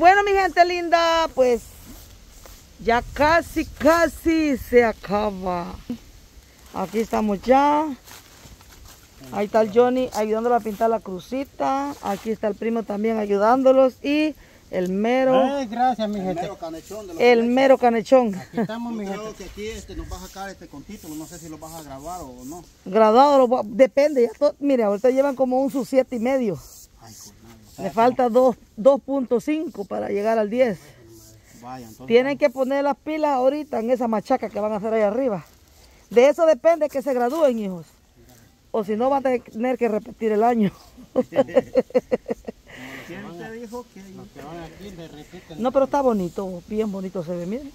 bueno, mi gente linda, pues ya casi, casi se acaba. Aquí estamos ya. Ahí está el Johnny ayudándolo a pintar la crucita. Aquí está el primo también ayudándolos. Y el mero, Ay, gracias, mi El gente. mero canechón de los el mero canechón. Aquí estamos, mi Yo gente. creo que aquí este, nos vas a sacar este con título, no sé si lo vas a grabar o no. Graduado, lo voy a- depende. Ya to- mire, ahorita llevan como un sus siete y medio. Ay, nada. Le falta dos- 2.5 para llegar al 10. Vaya, entonces. Tienen que poner las pilas ahorita en esa machaca que van a hacer ahí arriba. De eso depende que se gradúen, hijos. O si no, van a tener que repetir el año. ¿Quién te dijo que Los que van aquí le repiten. No, pero está bonito, bien bonito se ve, miren.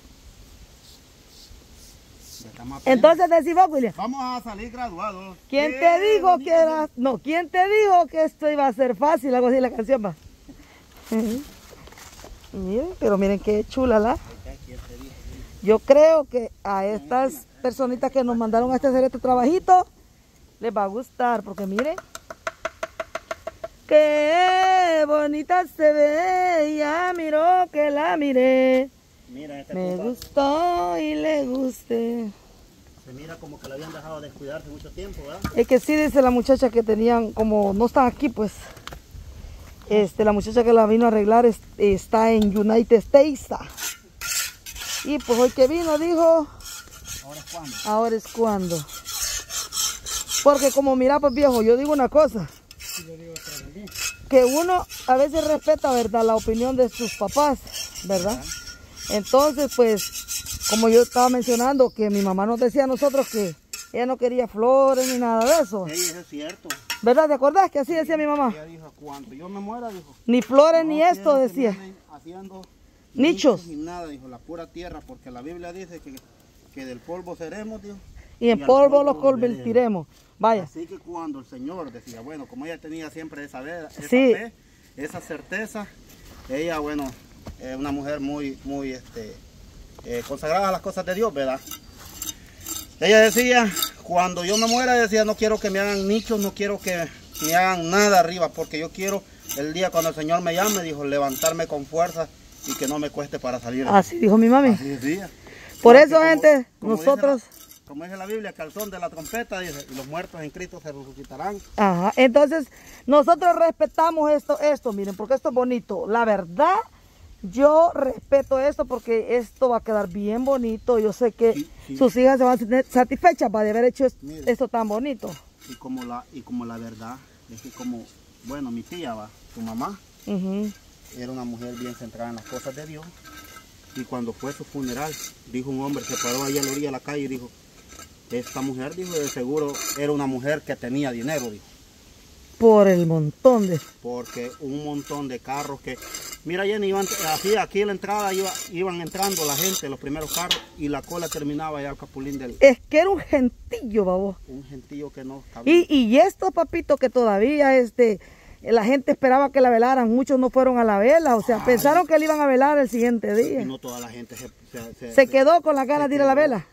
Entonces decimos, William, Vamos a salir graduados. ¿quién Qué te dijo bonito que era, no, quién te dijo que esto iba a ser fácil? Algo así la canción va. Ujú. Miren, pero miren qué chula la. Yo creo que a estas personitas que nos mandaron a hacer este trabajito les va a gustar, porque miren. Qué bonita se ve, ya miró que la miré. Mira, este Me compa, gustó y le gusté. se mira como que le habían dejado de descuidarse mucho tiempo, ¿verdad? Es que sí dice la muchacha que tenían, como no están aquí, pues. Este, la muchacha que la vino a arreglar es- está en United States. Y pues hoy que vino dijo, Ahora es cuando. ahora es cuando. Porque como mira, pues viejo, yo digo una cosa. Que uno a veces respeta, ¿verdad? La opinión de sus papás, ¿verdad? Entonces, pues, como yo estaba mencionando, que mi mamá nos decía a nosotros que ella no quería flores ni nada de eso. Sí, eso es cierto. ¿Verdad? ¿Te acordás que así decía mi mamá? Ella dijo, cuando yo me muera, dijo. Ni flores no ni esto, decía. Haciendo Nichos. Ni nada, dijo, la pura tierra, porque la Biblia dice que, que del polvo seremos, dijo. Y en al polvo polvo los convertiremos. Vaya. Así que cuando el Señor decía, bueno, como ella tenía siempre esa, esa Sí. fe, esa certeza, ella, bueno, es una mujer muy, muy, este, eh, consagrada a las cosas de Dios, ¿verdad? Ella decía, cuando yo me muera, decía, no quiero que me hagan nichos, no quiero que me hagan nada arriba, porque yo quiero el día cuando el Señor me llame, dijo, levantarme con fuerza y que no me cueste para salir. Así dijo mi mami. Así decía. Por Porque eso, como- gente, como dice nosotros... la- como dice la Biblia, son de la trompeta, dice, y los muertos en Cristo se resucitarán. Ajá. Entonces, nosotros respetamos esto, esto, miren, porque esto es bonito. La verdad, yo respeto esto porque esto va a quedar bien bonito. Yo sé que Sí, sí. sus hijas se van a sentir satisfechas para de haber hecho Mire. esto tan bonito. Y como la, y como la verdad, es que como, bueno, mi tía va, su mamá, era una mujer bien centrada en las cosas de Dios. Y cuando fue su funeral, dijo un hombre, se paró ahí a la orilla de la calle y dijo, esta mujer, dijo, de seguro era una mujer que tenía dinero, dijo. Por el montón de... Porque un montón de carros que, mira Jenny, iban, así aquí en la entrada iba- iban entrando la gente, los primeros carros, y la cola terminaba allá al capulín del, Es que era un gentillo, babo. un gentío que no cabía. Y, y esto, papito, que todavía este, la gente esperaba que la velaran, muchos no fueron a la vela, o sea, pensaron que le iban a velar el siguiente Y día. no toda la gente se, se- se- Se quedó con las ganas se de ir a la quedó.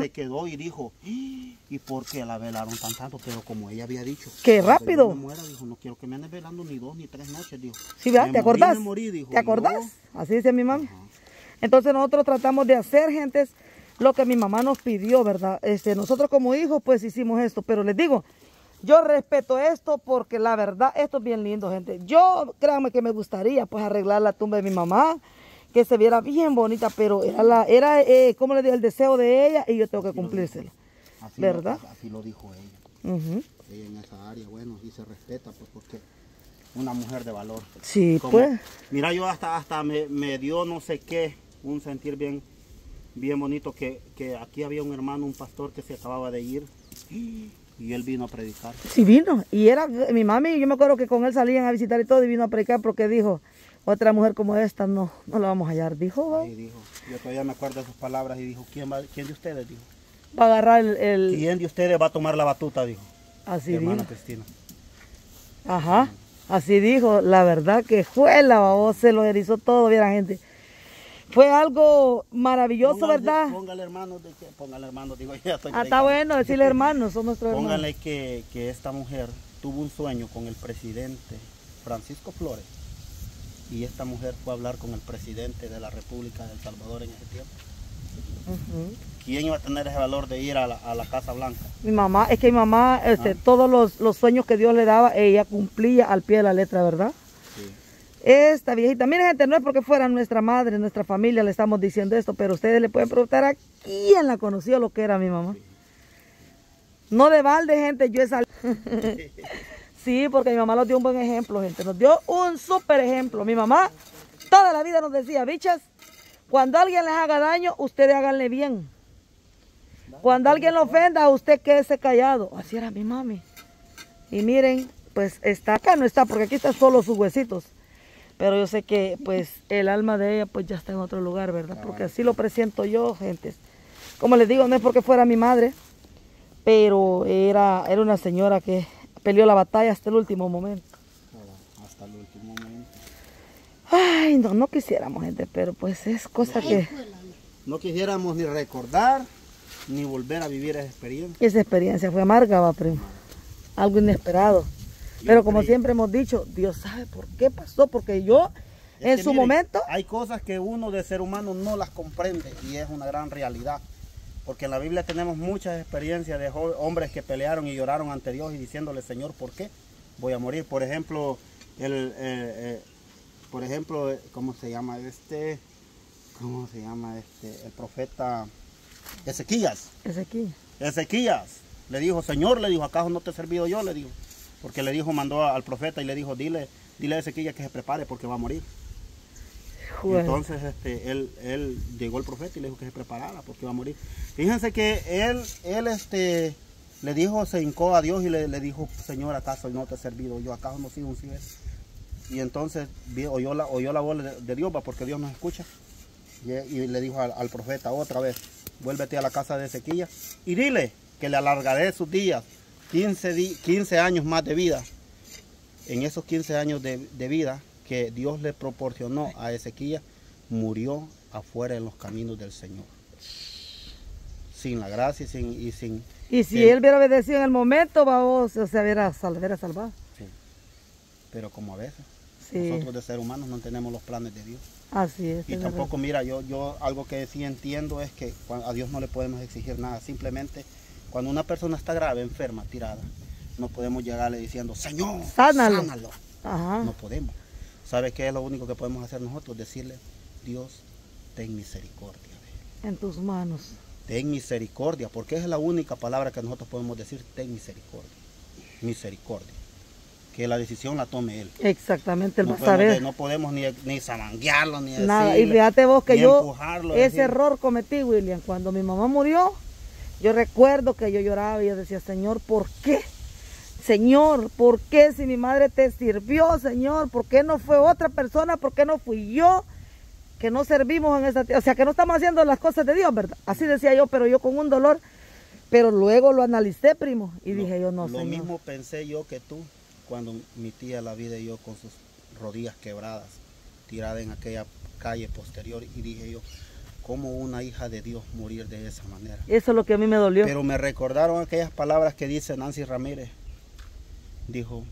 Se quedó y dijo, ¿y por qué la velaron tan tanto? Pero como ella había dicho, ¡Qué rápido! yo me muera, dijo, no quiero que me andes velando ni dos ni tres noches, dijo. ¿Sí, verdad? Me ¿Te morí, acordás? me morí, dijo, ¿Te acordás? Así dice mi mamá. Entonces nosotros tratamos de hacer, gentes, lo que mi mamá nos pidió, ¿verdad? Este, nosotros como hijos, pues hicimos esto. Pero les digo, yo respeto esto porque la verdad, esto es bien lindo, gente. Yo, créanme que me gustaría, pues, arreglar la tumba de mi mamá, que se viera bien bonita, pero era, la, era eh, como le digo, el deseo de ella y yo tengo que cumplírselo. Así ¿Verdad? Lo, así lo dijo ella. Ujú. Ella en esa área, bueno, y se respeta, pues, porque una mujer de valor. Sí, Como- pues. Mira, yo hasta, hasta me, me dio no sé qué, un sentir bien, bien bonito, que, que aquí había un hermano, un pastor que se acababa de ir, y él vino a predicar. Sí vino, y era mi mami, yo me acuerdo que con él salían a visitar y todo, y vino a predicar porque dijo, otra mujer como esta no, no la vamos a hallar, dijo. Ahí dijo, yo todavía me acuerdo de sus palabras y dijo, ¿quién, va, quién de ustedes? Dijo, va a agarrar el, el- ¿quién de ustedes va a tomar la batuta? Dijo, así hermana dijo, Cristina. ajá, así dijo, la verdad que fue la voz, se lo erizó todo, vieran gente, fue algo maravilloso, Póngale- ¿verdad? Póngale hermano, de que, póngale hermano, digo, ya estoy Ah, está bueno decirle hermanos, son nuestros hermanos. Póngale que, que esta mujer tuvo un sueño con el presidente Francisco Flores. Y esta mujer fue a hablar con el presidente de la República de El Salvador en ese tiempo. ¿Quién iba a tener ese valor de ir a la, a la Casa Blanca? Mi mamá, es que mi mamá, este, Ah. todos los, los sueños que Dios le daba, ella cumplía al pie de la letra, ¿verdad? Sí. Esta viejita, miren gente, no es porque fuera nuestra madre, nuestra familia, le estamos diciendo esto, pero ustedes le pueden preguntar a quién la conoció lo que era mi mamá. No de balde, gente, yo esa... sí, porque mi mamá nos dio un buen ejemplo, gente, nos dio un súper ejemplo. Mi mamá toda la vida nos decía, bichas, cuando alguien les haga daño, ustedes háganle bien. Cuando alguien lo ofenda, usted quédese callado. Así era mi mami. Y miren, pues está acá, no está, porque aquí están solo sus huesitos. Pero yo sé que pues el alma de ella pues ya está en otro lugar, ¿verdad? Porque así lo presiento yo, gente. Como les digo, no es porque fuera mi madre, pero era, era una señora que peleó la batalla hasta el último momento. Hasta el último momento. Ay, no, no quisiéramos, gente, pero pues es cosa que... No quisiéramos ni recordar ni volver a vivir esa experiencia. Esa experiencia fue amarga, va, primo. Algo inesperado. Pero como creí- siempre hemos dicho, Dios sabe por qué pasó, porque yo Es en su miren, momento... Hay cosas que uno de ser humano no las comprende y es una gran realidad. Porque en la Biblia tenemos muchas experiencias de hombres que pelearon y lloraron ante Dios y diciéndole, Señor, ¿por qué voy a morir? Por ejemplo, el, eh, eh, por ejemplo, ¿cómo se llama este? ¿Cómo se llama este? El profeta Ezequías. Es aquí. Ezequías le dijo, Señor, le dijo, ¿acaso no te he servido yo? Le dijo. Porque le dijo, mandó al profeta y le dijo, dile, dile a Ezequías que se prepare porque va a morir. Entonces este, él, él llegó el profeta y le dijo que se preparara porque iba a morir. Fíjense que él, él este, le dijo, se hincó a Dios y le, le dijo, Señor, ¿acaso no te he servido yo? ¿Acaso no he sido un fiel? Y entonces oyó la, oyó la voz de, de Dios, porque Dios nos escucha. Y, y le dijo al, al profeta otra vez, vuélvete a la casa de Ezequiel y dile que le alargaré sus días, 15, di- 15 años más de vida. En esos 15 años de, de vida que Dios le proporcionó a Ezequiel, murió afuera en los caminos del Señor. Sin la gracia y sin... Y sin y si él hubiera obedecido en el momento, vamos, o sea, hubiera, hubiera salvado. sí. Pero como a veces, Sí, nosotros de ser humanos no tenemos los planes de Dios. así es. Y tampoco, mira, yo, yo algo que sí entiendo es que a Dios no le podemos exigir nada. Simplemente cuando una persona está grave, enferma, tirada, no podemos llegarle diciendo, Señor, Sánalo". sánalo. Ajá. No podemos. ¿Sabe qué es lo único que podemos hacer nosotros? Decirle, Dios, ten misericordia. de él. En tus manos. Ten misericordia, porque es la única palabra que nosotros podemos decir, ten misericordia. Misericordia. Que la decisión la tome Él. Exactamente, él No va a podemos, saber. no podemos ni, ni zaranguearlo, ni Nada, y decirle, fíjate vos que yo ese decirle. error cometí, William. Cuando mi mamá murió, yo recuerdo que yo lloraba y yo decía, Señor, ¿por qué? Señor, ¿por qué si mi madre te sirvió, Señor? ¿Por qué no fue otra persona? ¿Por qué no fui yo? Que no servimos en esta tierra. O sea, que no estamos haciendo las cosas de Dios, ¿verdad? Así decía yo, pero yo con un dolor. Pero luego lo analicé, primo, y Lo- dije yo, no, Lo Señor. mismo pensé yo que tú cuando mi tía la vi de yo con sus rodillas quebradas, tirada en aquella calle posterior y dije yo, ¿cómo una hija de Dios morir de esa manera? Eso es lo que a mí me dolió. Pero me recordaron aquellas palabras que dice Nancy Ramírez. Dijo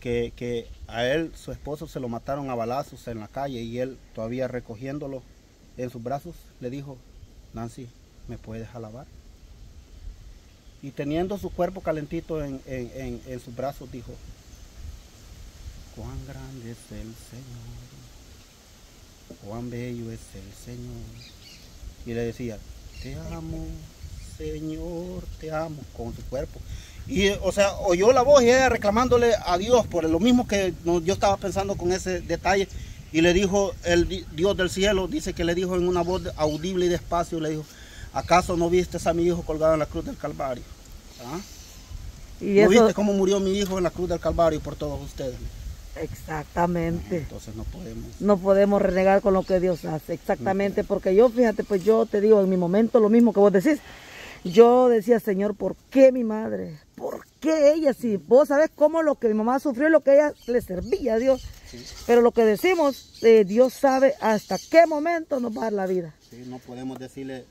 que, que a él, su esposo, se lo mataron a balazos en la calle y él todavía recogiéndolo en sus brazos, le dijo, Nancy, ¿me puedes alabar? Y teniendo su cuerpo calentito en, en- en- en sus brazos, dijo, cuán grande es el Señor, cuán bello es el Señor. Y le decía, te amo, Señor, te amo, con su cuerpo. Y, o sea, oyó la voz y ella reclamándole a Dios por lo mismo que yo estaba pensando con ese detalle. Y le dijo, el di- Dios del cielo, dice que le dijo en una voz audible y despacio, le dijo, ¿acaso no viste a mi hijo colgado en la cruz del Calvario? ¿Ah? y ¿No eso, viste cómo murió mi hijo en la cruz del Calvario por todos ustedes? exactamente. Entonces no podemos. no podemos renegar con lo que Dios hace, exactamente, porque yo, fíjate, pues yo te digo, en mi momento lo mismo que vos decís, yo decía, Señor, ¿por qué mi madre? ¿Por qué ella? Si vos sabés cómo lo que mi mamá sufrió y lo que ella le servía a Dios, pero lo que decimos, eh, Dios sabe hasta qué momento nos va a dar la vida. Sí, no podemos decirle,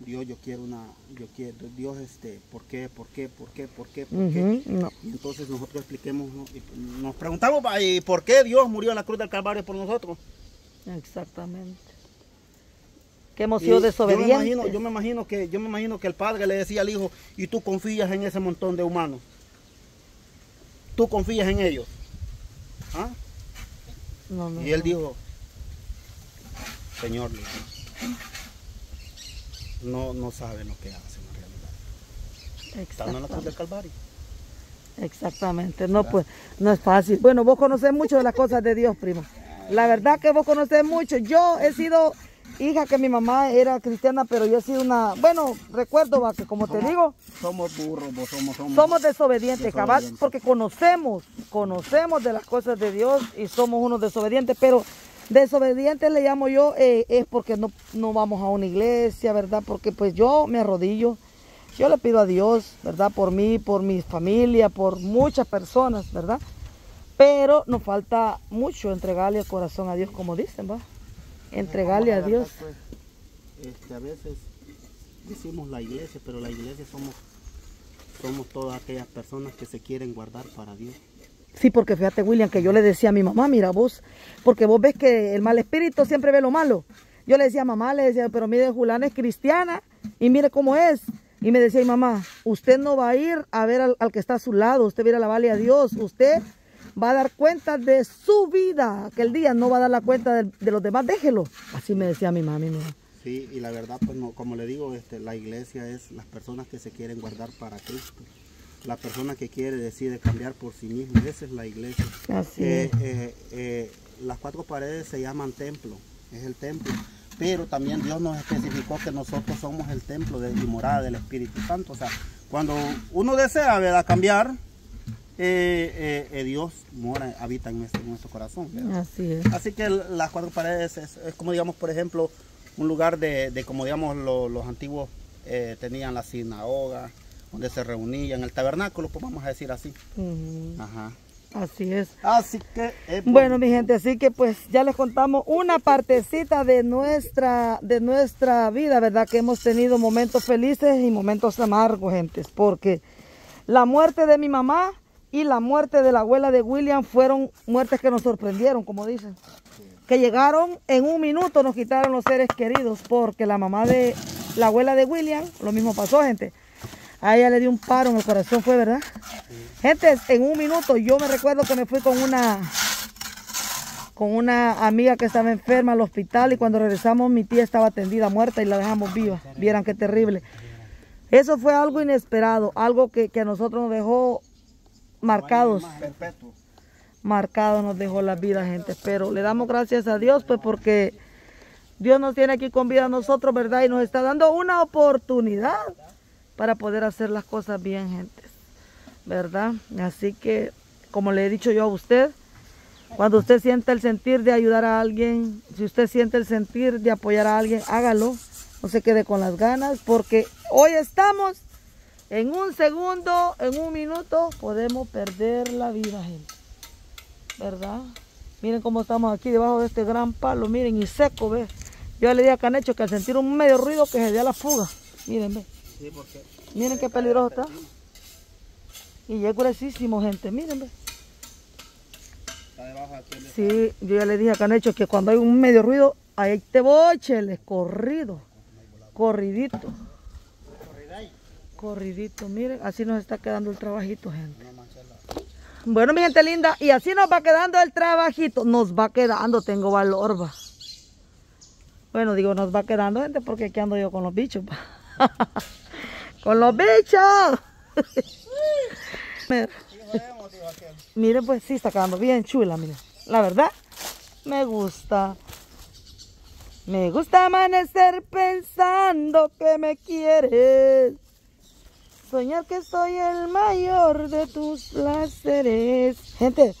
Dios, yo quiero una, yo quiero, Dios, este, ¿por qué, por qué, por qué, por qué, por qué? No. Y entonces nosotros expliquemos, ¿no? Y nos preguntamos, "Va, ¿y por qué Dios murió en la cruz del Calvario por nosotros? Exactamente. Que hemos sido yo me desobedientes. imagino, yo me imagino que, yo me imagino que el padre le decía al hijo, y tú confías en ese montón de humanos. Tú confías en ellos. ¿Ah? No, no, Y él no. dijo, Señor, no, no saben lo que hacen en realidad. Estando en la cruz del. Calvario. Exactamente. No, pues, no es fácil. Bueno, vos conocés mucho de las cosas de Dios, primo. La verdad que vos conocés mucho. Yo he sido hija que mi mamá era cristiana, pero yo he sido una, bueno, recuerdo va, que como te digo, Somos burros, vos somos, somos. somos desobedientes, cabal, porque conocemos, conocemos de las cosas de Dios y somos unos desobedientes, pero desobedientes le llamo yo eh, es porque no, no vamos a una iglesia, ¿verdad? Porque pues yo me arrodillo, yo le pido a Dios, ¿verdad? Por mí, por mi familia, por muchas personas, ¿verdad? Pero nos falta mucho entregarle el corazón a Dios, como dicen, ¿va? Entregarle a Dios. este, a veces decimos la iglesia, pero la iglesia somos, somos todas aquellas personas que se quieren guardar para Dios. Sí, porque fíjate, William, que yo le decía a mi mamá, mira vos, porque vos ves que el mal espíritu siempre ve lo malo. Yo le decía a mamá, le decía, pero mire, Juliana es cristiana y mire cómo es. Y me decía, "Y mamá, usted no va a ir a ver al, al que está a su lado, usted va a ir a Dios, usted va a dar cuenta de su vida, aquel día no va a dar la cuenta de, de los demás, déjelo. Así me decía mi mami, mira. Sí, y la verdad, pues no, como le digo, este, la iglesia es las personas que se quieren guardar para Cristo. La persona que quiere, decide cambiar por sí mismo. Esa es la iglesia. Así Eh, es. eh, eh, las cuatro paredes se llaman templo, es el templo. Pero también Dios nos especificó que nosotros somos el templo de, y morada del Espíritu Santo. O sea, cuando uno desea ¿verdad? cambiar, eh, eh, eh, Dios mora, habita en nuestro, en nuestro corazón. ¿verdad? Así es. Así que las cuatro paredes es, es como digamos, por ejemplo, un lugar de, de como digamos lo- los antiguos eh, tenían la sinagoga, donde se reunían, el tabernáculo, pues vamos a decir así. Ajá. Así es. Así que es Bueno, mi gente, así que pues ya les contamos una partecita de nuestra, de nuestra vida, ¿verdad? Que hemos tenido momentos felices y momentos amargos, gentes, porque la muerte de mi mamá y la muerte de la abuela de William fueron muertes que nos sorprendieron, como dicen. Que llegaron en un minuto, nos quitaron los seres queridos, porque la mamá de la abuela de William, lo mismo pasó, gente. A ella le dio un paro en el corazón, fue verdad. Gente, en un minuto yo me recuerdo que me fui con una con una amiga que estaba enferma al hospital y cuando regresamos mi tía estaba tendida muerta y la dejamos viva. Vieran qué terrible. Eso fue algo inesperado, algo que, que a nosotros nos dejó marcados, marcados nos dejó la vida, gente. Pero le damos gracias a Dios, pues porque Dios nos tiene aquí con vida a nosotros, ¿verdad? Y nos está dando una oportunidad para poder hacer las cosas bien, gente. ¿Verdad? Así que, como le he dicho yo a usted, cuando usted sienta el sentir de ayudar a alguien, si usted siente el sentir de apoyar a alguien, hágalo. No se quede con las ganas, porque hoy estamos en un segundo, en un minuto, podemos perder la vida, gente. ¿Verdad? Miren cómo estamos aquí debajo de este gran palo, miren, y seco, ve. Yo le dije a Canecho que al sentir un medio ruido que se dé a la fuga. Miren, ve. Sí, porque Miren qué peligroso está. Y ya es gruesísimo, gente. Miren, ve. está debajo de aquel- Sí, yo ya le dije a Canecho que cuando hay un medio ruido, ahí te voy, chele, corrido. Corridito. Corridito, miren, así nos está quedando el trabajito, gente. Bueno, mi gente linda, y así nos va quedando el trabajito. Nos va quedando, tengo valor, va. Bueno, digo, nos va quedando, gente, porque aquí ando yo con los bichos, va. ¡Con los bichos! Miren, pues sí, está quedando bien chula, miren. La verdad, me gusta. Me gusta amanecer pensando que me quieres. Soñar que soy el mayor de tus placeres. Gente,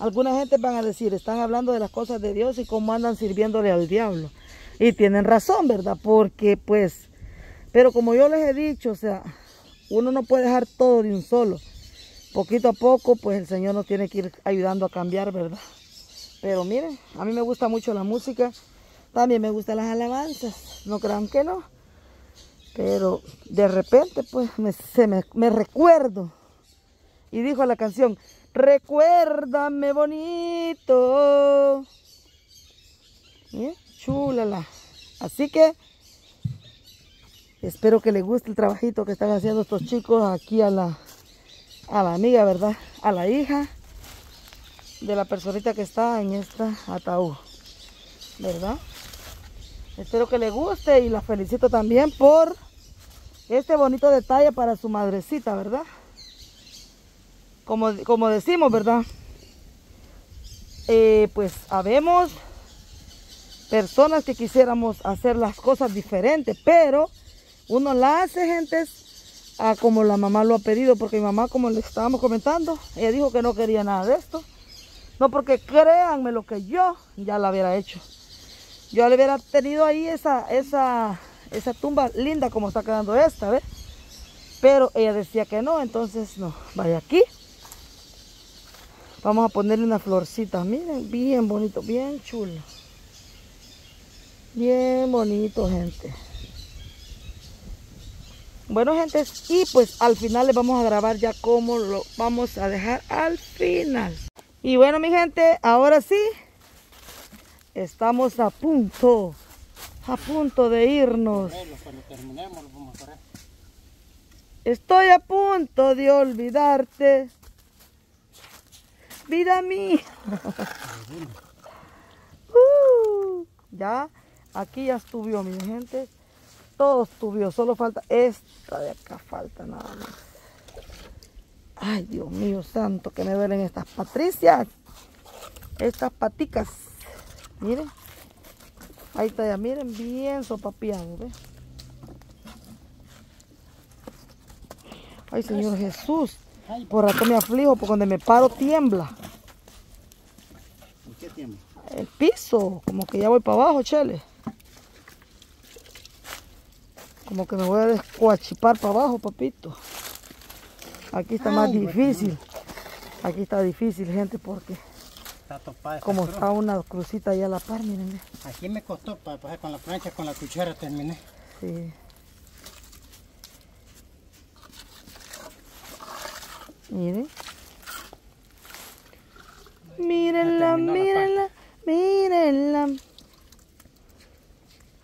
alguna gente van a decir, están hablando de las cosas de Dios y cómo andan sirviéndole al diablo. Y tienen razón, ¿verdad? Porque pues, pero como yo les he dicho, o sea, uno no puede dejar todo de un solo. Poquito a poco, pues el Señor nos tiene que ir ayudando a cambiar, ¿verdad? Pero miren, a mí me gusta mucho la música, también me gustan las alabanzas, no crean que no. Pero de repente, pues, me, se me, me recuerdo. Y dijo la canción, recuérdame bonito. Bien, chulala. Así que espero que les guste el trabajito que están haciendo estos chicos aquí a la, a la amiga, ¿verdad? A la hija de la personita que está en esta ataúd, ¿verdad? Espero que les guste y la felicito también por este bonito detalle para su madrecita, ¿verdad? Como, como decimos, ¿verdad? Eh, pues habemos personas que quisiéramos hacer las cosas diferentes, pero uno la hace, gentes, a como la mamá lo ha pedido, porque mi mamá, como le estábamos comentando, ella dijo que no quería nada de esto. No porque créanme lo que yo ya la hubiera hecho. Yo le hubiera tenido ahí esa, esa, esa tumba linda como está quedando esta, ¿ves? Pero ella decía que no, entonces no. Vaya aquí. Vamos a ponerle una florcita. Miren, bien bonito, bien chulo. Bien bonito, gente. Bueno, gente, y pues al final les vamos a grabar ya cómo lo vamos a dejar al final. Y bueno, mi gente, ahora sí, estamos a punto, a punto de irnos. Estoy a punto de olvidarte. Vida mía. Uh, ya, aquí ya estuvo, mi gente. Todo estuvo, solo falta esta de acá, falta nada más. Ay, Dios mío santo, que me duelen estas patricias. Estas paticas. Miren. Ahí está ya, miren, bien sopapeado, ¿ves? Ay, Señor Jesús. Por rato me aflijo, porque donde me paro tiembla. ¿En qué tiempo? El piso, como que ya voy para abajo, chele. Como que me voy a descuachipar para abajo, papito. Aquí está más Ay, difícil. Aquí está difícil, gente, porque Está como está una crucita ahí a la par, miren. Aquí me costó para pasar con la plancha, con la cuchara terminé. Sí. Miren. Mírenla, mírenla, mírenla.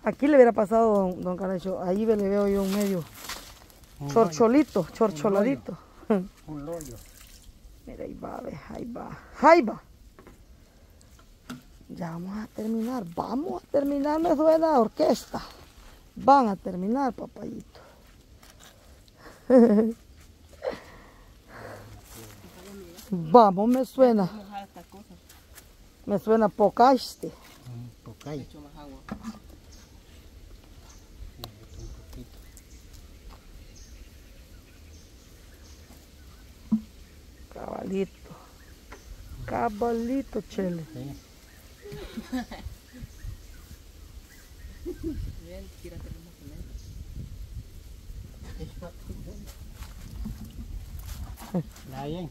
Aquí le hubiera pasado, don, don Caracho. Ahí le veo yo un medio Un chorcholito, chorcholadito. Un rollo. Mira, ahí va, ve, ahí va, ahí va. Ya vamos a terminar, vamos a terminar, me suena orquesta. Van a terminar, papayito. Vamos, me suena. Me suena pocaste. Un pocay. Cabalito. Cabalito, chele. Sí. La bien.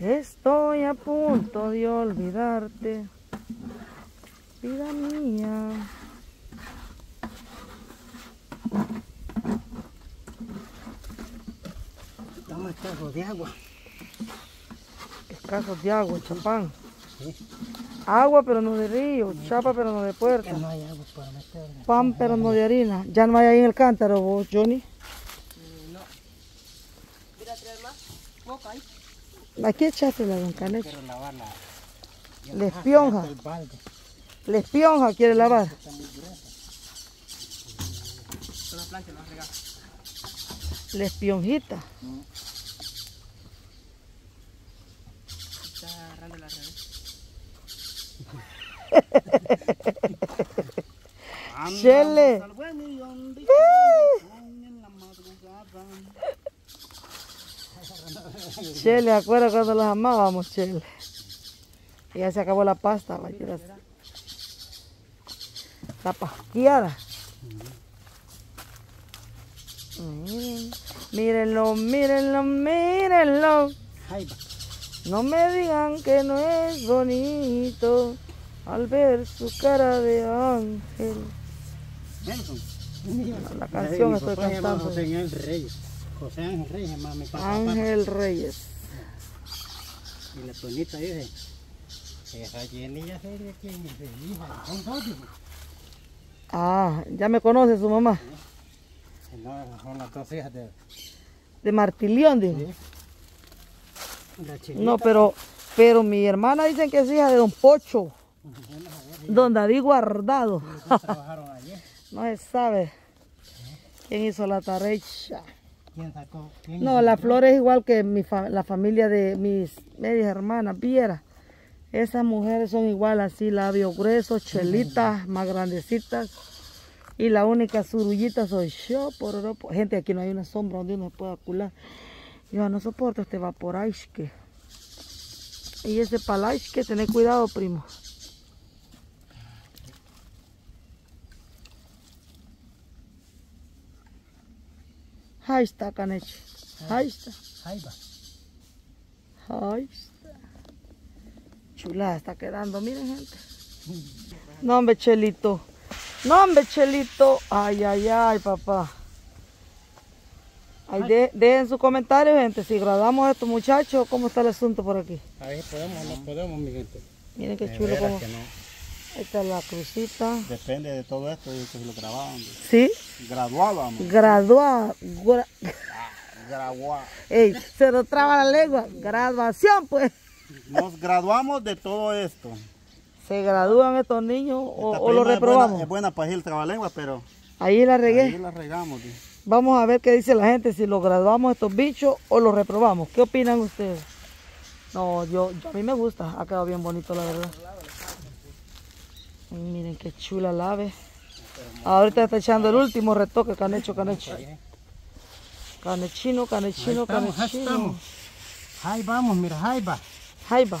Estoy a punto de olvidarte, vida mía. Toma escaso de agua. Escasos de agua, chapán. Sí. Agua pero no de río, chapa pero no de puerta, no hay agua para meter. pan pero no de harina. Ya no hay ahí en el cántaro, vos, Johnny. Aquí echaste la don Canecho. Quiero lavar la... ya La bajaste espionja. hasta el balde. La espionja quiere lavar. Muy gruesa. La espionjita. Chele. Madrugada. Chele, acuerda cuando las amábamos, Chele. Y ya se acabó la pasta, la. La pasqueada. Miren. Mírenlo, mírenlo, mírenlo. No me digan que no es bonito al ver su cara de ángel. Nelson. La canción Mi estoy papá cantando. José Ángel Reyes. José Ángel Reyes se llama mi papá. Ángel Reyes. Y la Tonita dice, esa Jenny ya sería quien es de hija. Son dos. Ah, ya me conoce su mamá. No, son las dos hijas de... De Martilión, dijo. Sí. La. No, pero, pero mi hermana dicen que es hija de Don Pocho. Don David Guardado. No se sabe quién hizo la tarecha. ¿Quién sacó? ¿Quién No, la flor es igual que mi fa- la familia de mis medias hermanas. Viera, esas mujeres son igual así, labios gruesos, chelitas, más grandecitas. Y la única zurullita soy yo, por Europa. Gente, aquí no hay una sombra donde uno se pueda cular. Yo no soporto este vaporaishke. Y ese palaishke, tener cuidado, primo. Ahí está, caneche. Ahí está. Jaiba. Ahí está. Chula, está quedando, miren gente. No, hombre, Chelito. No, hombre, Chelito. Ay, ay, ay, papá. Ay, de- dejen su comentario, gente. Si graduamos a estos muchachos, ¿cómo está el asunto por aquí? Ahí podemos o no podemos, mi gente. Miren qué chulo como. no. Ahí está la crucita. Depende de todo esto, y que si lo grababan. Sí, Graduábamos. graduar. gra- Graduá. Ey, se nos traba la lengua. Graduación, pues. Nos graduamos de todo esto. ¿Se gradúan estos niños o, Esta o lo prima es reprobamos? buena- Es buena para ir el trabalengua, pero Ahí la regué. ahí la regamos. tío. Vamos a ver qué dice la gente, si lo graduamos estos bichos o los reprobamos. ¿Qué opinan ustedes? No, yo, yo- a mí me gusta, ha quedado bien bonito la verdad. Miren qué chula la ave. Ahorita está echando el último retoque, canecho, canecho. Canechino, canechino, Ahí estamos, ahí canechino. estamos. Ahí vamos, mira, Jaiba. Jaiba.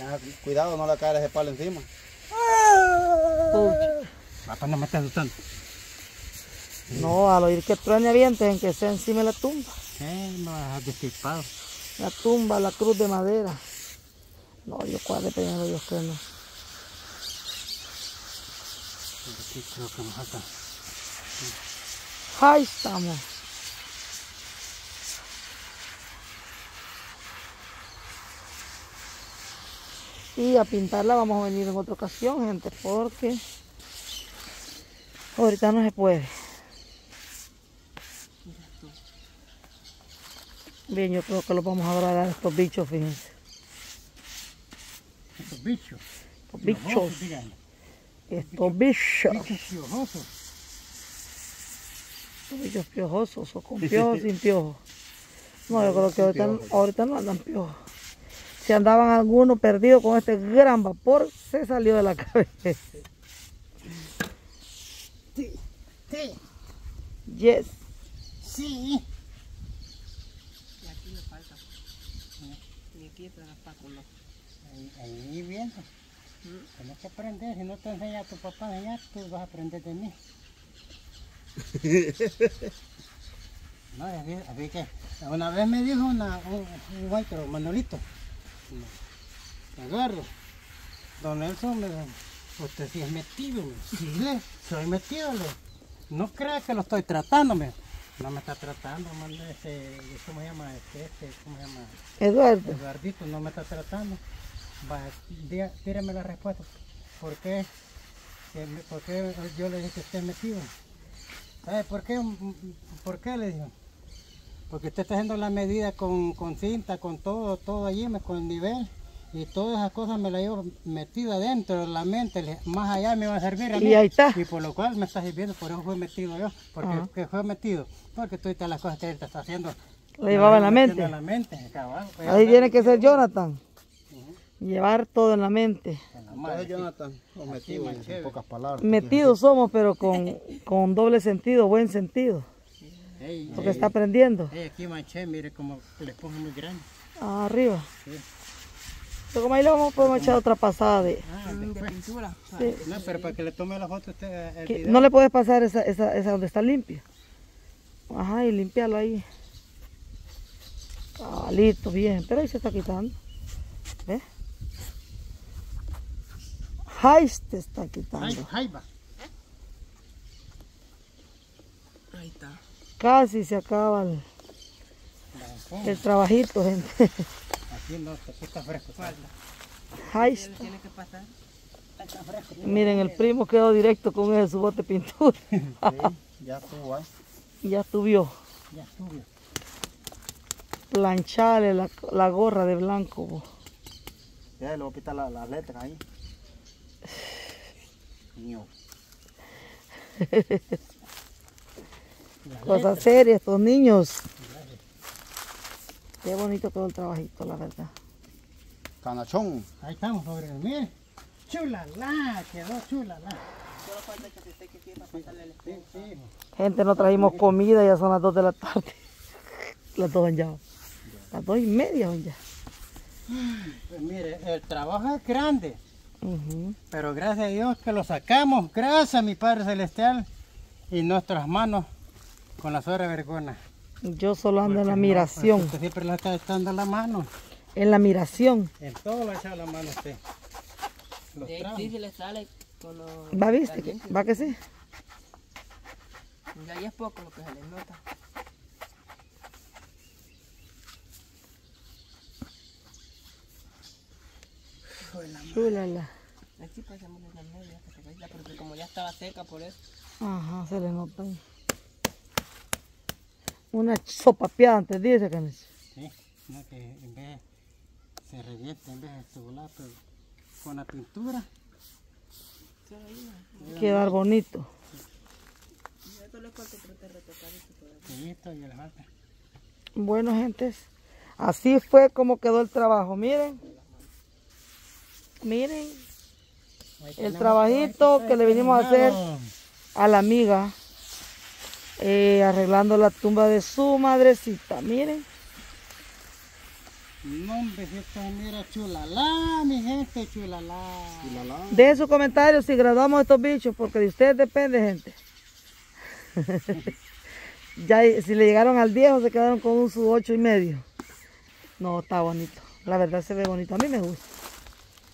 Ah, Cuidado, no le cae ese palo encima. Papá, no me estás asustando. No, al oír que truene viento, en que sea encima de la tumba. Eh, no has destipado. La tumba, la cruz de madera. No, Dios cuadre primero, Dios que no. Aquí creo que nos falta. Ahí estamos. Y a pintarla vamos a venir en otra ocasión, gente, porque ahorita no se puede. Bien, yo creo que los vamos a agradar a estos bichos, fíjense. Estos bichos. Estos bichos. Estos bichos, Bichos piojosos. estos bichos piojosos, o con piojos o sin piojos. No, yo creo que ahorita, ahorita no andan piojos. Si andaban algunos perdidos con este gran vapor, se salió de la cabeza. Sí, sí, Yes. sí. Ahí, ahí viendo. Tienes que aprender. Si no te enseña tu papá a enseñar, tú vas a aprender de mí. no, así, así que una vez me dijo una, un, un güey, pero Manolito, agarro. Don Nelson me dijo, usted sí es metido. me. Sí, le, soy metido. Le. No crea que lo estoy tratando. me. No me está tratando, man, ese, ¿cómo se llama? Este, este, ¿cómo se llama? Eduardo. Eduardito no me está tratando. Va, tírame la respuesta. ¿Por qué? ¿Por qué yo le dije que esté metido? ¿Sabe por qué? ¿Por qué le digo? Porque usted está haciendo la medida con, con cinta, con todo, todo allí, con el nivel. Y todas esas cosas me las llevo metida dentro de la mente. Más allá me va a servir a Y mí. ahí está. Y por lo cual me está sirviendo, por eso fue metido yo. Porque que fue metido. Porque todas las cosas que él te está haciendo. Le llevaba en la mente. en la mente, cabal. Pues, Ahí tiene que ser Jonathan. Llevar todo en la mente. en la Entonces, madre. Jonathan, más en pocas palabras. Metidos somos, pero con, con doble sentido, buen sentido. Ey, Porque está aprendiendo. ey, aquí manché, mire como le pongo muy grande. Ah, arriba. Sí. Pero como ahí le vamos podemos echar otra pasada de... Ah, después. sí. No, pero para que le tome la foto usted el video. no le puedes pasar esa, esa, esa donde está limpia. Ajá, y limpiarlo ahí. Ah, listo, bien. Pero ahí se está quitando. ¿Ves? Ahí se está quitando. Ahí, ahí va. Ahí está. Casi se acaba el, el trabajito, gente. Aquí no, aquí está fresco. Falta. Ahí ¿Qué le está. tiene que pasar? Está fresco. Miren, el primo quedó directo con ese su bote de pintura. Sí, ya estuvo ahí. ya subió. Ya subió. Plancharle la, la gorra de blanco. bo. Ya le voy a quitar la- las letras ahí. Cosas serias, estos niños. Qué bonito todo el trabajito, la verdad. Canachón. Ahí estamos, pobre. Mire. Chula la, quedó chula la. Solo falta que se seque aquí para pasarle el. Gente, no trajimos comida, ya son las 2 de la tarde. Las 2 ya. Las 2 y media ya. Pues mire, el trabajo es grande. Pero gracias a Dios que lo sacamos, gracias a mi Padre Celestial y nuestras manos con la suegra vergona. Yo solo ando en la no, miración. Usted siempre la está echando la mano. En la miración. En todo lo ha echado la mano usted. Los ahí sí se le sale cuando ¿Va, viste? ¿Va que sí? Ya, ya es poco lo que se le nota. Chula la. Aquí pasamos la media porque como ya estaba seca por eso. Ajá, se le nota ahí. Una sopa antes, dice que Sí, no, que en vez se revienta, en vez de estubular, pero con la pintura. quedar bonito. Le te todavía. Listo, y le falta. Bueno, gentes, así fue como quedó el trabajo. Miren, miren el trabajito que le vinimos a hacer a la amiga, eh, arreglando la tumba de su madrecita. Miren, No, hombre, si esto mira chulala, mi gente, la la. dejen sus comentarios si graduamos a estos bichos, porque de ustedes depende, gente. ya si le llegaron al viejo, se quedaron con un su ocho y medio. No, está bonito. La verdad se ve bonito. A mí me gusta.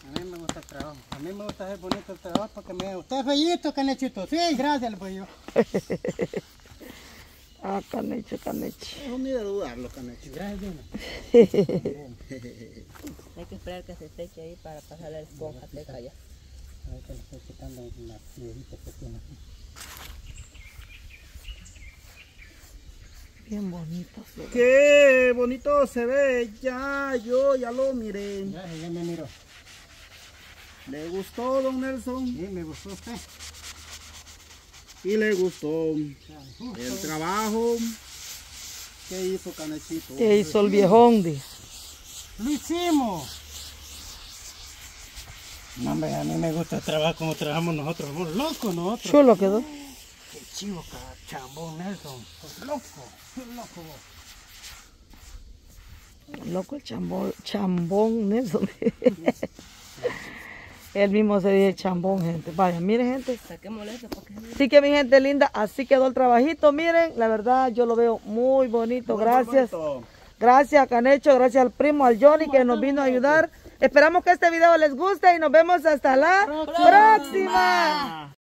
A mí me gusta el trabajo. A mí me gusta hacer bonito el trabajo porque me Usted es bellito, canechito. Sí, gracias, le voy yo. Ah, canecho, canecho. Ni de dudarlo, Canecho. Gracias, Dina. Hay que esperar que se seque ahí para pasarle la esponja seca ya. Ahorita le estoy quitando la piedrita que tiene aquí. Bien bonito. se ve. Qué bonito se ve. Ya, yo ya lo miré. Gracias, ya me miró. Le gustó, don Nelson. Sí, me gustó usted. Y le gustó el trabajo que hizo Canechito. ¿Qué hizo el viejón? di? ¡Lo hicimos! No, hombre, a mí me gusta trabajar como trabajamos nosotros. Somos locos nosotros. Chulo quedó. Qué chivo, chambón Nelson. Sos loco, sos loco vos. Loco el chambón, chambón Nelson. Él mismo se dice chambón, gente. Vaya, miren, gente. Saquémosle eso porque Así que mi gente linda, así quedó el trabajito. Miren, la verdad yo lo veo muy bonito. Gracias. Gracias a Canecho, gracias al primo, al Johnny que nos vino a ayudar. Esperamos que este video les guste y nos vemos hasta la próxima.